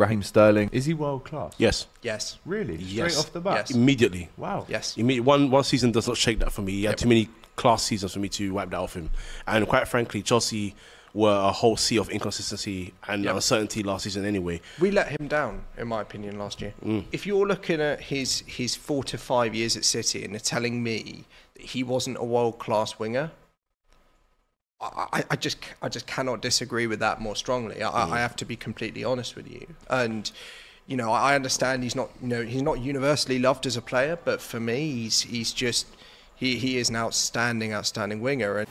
Raheem Sterling. Is he world class? Yes, Yes. Really? Yes. Straight off the bat? Yes. immediately. Wow. Yes. Imme- One one season does not shake that for me. He had Yep. too many class seasons for me to wipe that off him. And quite frankly, Chelsea were a whole sea of inconsistency and Yep. uncertainty last season anyway. We let him down, in my opinion, last year. Mm. If you're looking at his his four to five years at City and they're telling me that he wasn't a world class winger, I, I, just I just cannot disagree with that more strongly. I, I mm. have to be completely honest with you. And you know, I understand he's not you know he's not universally loved as a player, but for me, he's he's just he, he is an outstanding outstanding winger. And